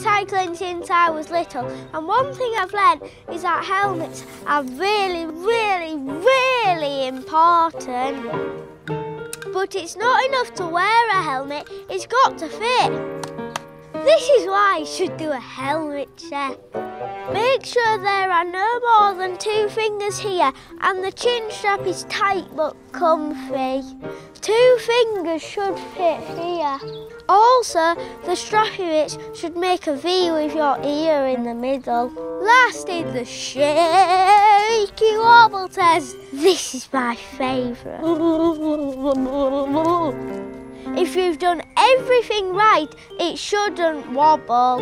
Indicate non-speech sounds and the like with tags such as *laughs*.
cycling since I was little, and one thing I've learned is that helmets are really, really, really important. But it's not enough to wear a helmet, it's got to fit. This is why you should do a helmet check. Make sure there are no more than two fingers here and the chin strap is tight but comfy. Two fingers should fit here. Also, the strappy bits should make a V with your ear in the middle. Last is the shaky wobble test. This is my favourite. *laughs* If you've done everything right, it shouldn't wobble.